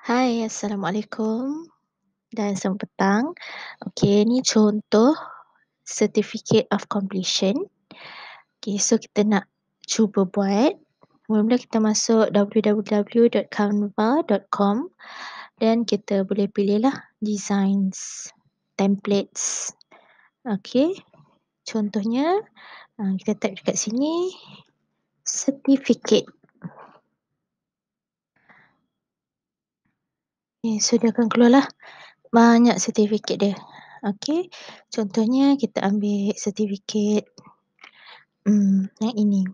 Hai, Assalamualaikum dan selamat petang. Okey, ni contoh certificate of completion. Okey, so kita nak cuba buat. Mula-mula kita masuk www.canva.com dan kita boleh pilihlah designs, templates. Okey, contohnya uh, kita type dekat sini certificate. Okay, so dia akan keluarlah banyak sertifikat dia. Okey, contohnya kita ambil sertifikat hmm, yang ini.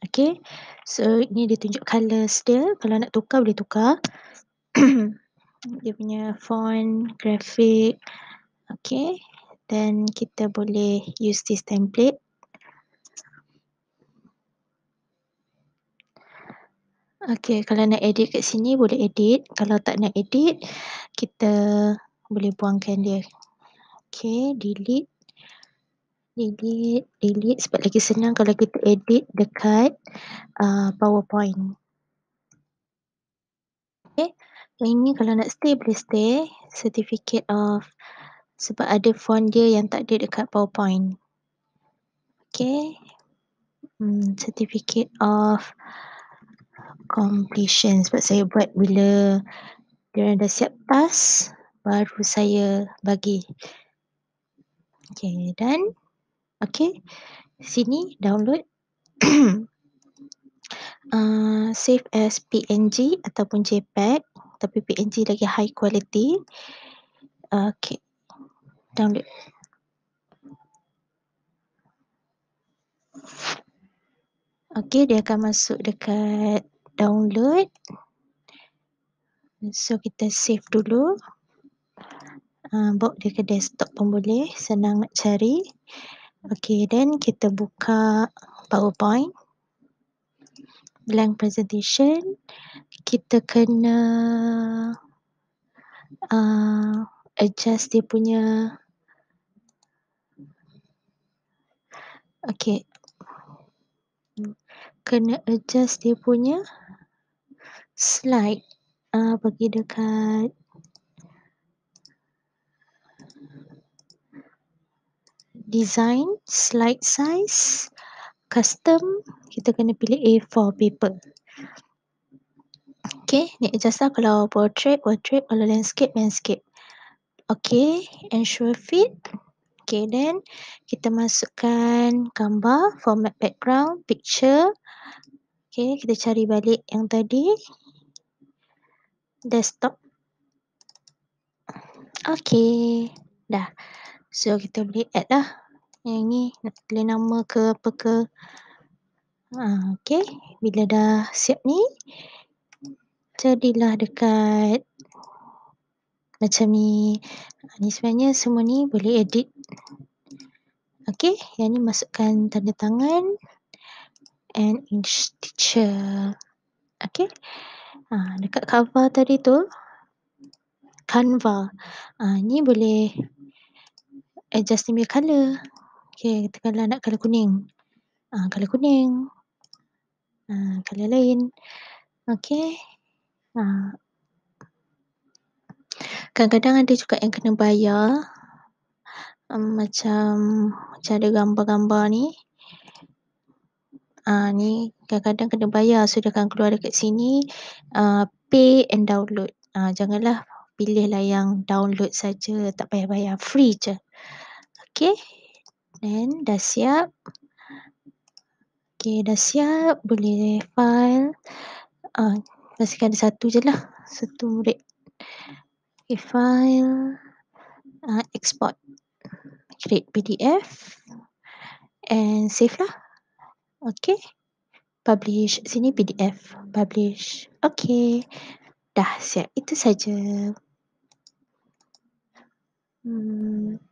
Okey, so ini dia tunjuk colours dia. Kalau nak tukar boleh tukar. dia punya font, grafik. Okey, dan kita boleh use this template. Okey, kalau nak edit kat sini boleh edit. Kalau tak nak edit, kita boleh buangkan dia. Okey, delete. Delete, delete sebab lagi senang kalau kita edit dekat uh, PowerPoint. Okey, yang ini kalau nak stay boleh stay. Certificate of sebab ada font dia yang tak ada dekat PowerPoint. Okey. Hmm, certificate of completion sebab saya buat bila dia dah siap task baru saya bagi. Okey, dan okey. Sini download uh, save as PNG ataupun JPEG tapi PNG lagi high quality. Okey. Download. Okey, dia akan masuk dekat download. So kita save dulu. Uh, bawa dia ke desktop pun boleh, senang nak cari. Okay, then kita buka PowerPoint. Blank presentation. Kita kena uh, adjust dia punya Okay. Kena adjust dia punya slide uh, bagi dekat design slide size custom kita kena pilih A4 paper Okay, ni adjust lah kalau portrait, portrait, kalau landscape, landscape. Okay, ensure fit. Okay, then kita masukkan gambar, format background, picture. Okay, kita cari balik yang tadi desktop. Okay, dah. So kita boleh add lah. Yang ni nak tulis nama ke apa ke. Ha, okay, bila dah siap ni, jadilah dekat macam ni. Ha, ni sebenarnya semua ni boleh edit. Okay, yang ni masukkan tanda tangan and English teacher. Okay. Ha, dekat cover tadi tu Canva. Ha, ni boleh adjust dia color. Okay, katakanlah nak color kuning. Ha, color kuning. Ha, color lain. Okay. Ha. Kadang-kadang ada juga yang kena bayar. Um, macam macam ada gambar-gambar ni. Uh, ni kadang-kadang kena bayar akan keluar dekat sini uh, pay and download. Uh, janganlah pilihlah yang download saja tak payah bayar free je. Okay. Then dah siap. Okay dah siap boleh file. Uh, pastikan ada satu je lah. Satu murid. Okay file. Uh, export. Create PDF. And save lah. Okay. Publish. Sini PDF. Publish. Okay. Dah siap. Itu saja. Hmm.